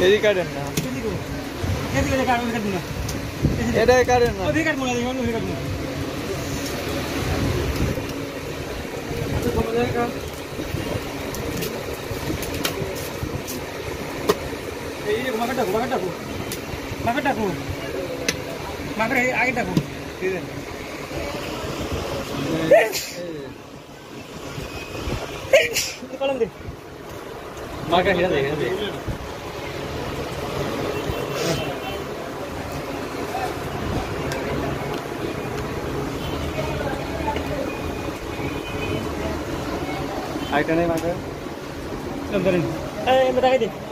এদি কাটেন না এটাই কাটেন না ওদিকে কাটবো না ওদিকে কাটবো না Makan dah, makan dah, makan dah, gitu. makan ya, dah, makan dah, makan dah, makan dah, makan dah, makan dah, makan. Dah, makan dah, makan dah, makan dah, makan